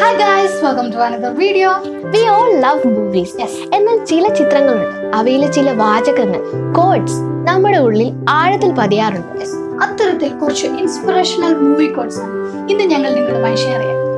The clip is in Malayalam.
Hi guys welcome to another video we all love movies എന്നാൽ ചില ചിത്രങ്ങളുണ്ട്. അവയിലെ ചില വാചകങ്ങൾ കോഡ്സ് നമ്മുടെ ഉള്ളിൽ ആഴത്തിൽ പതിയാറുണ്ട്. അത്തരത്തിൽ കുറച്ച് ഇൻസ്പിറേഷണൽ മൂവി കോഡ്സ് ആണ്. ഇന്ന് ഞങ്ങൾ നിങ്ങളുമായി ഷെയർ ചെയ്യാം.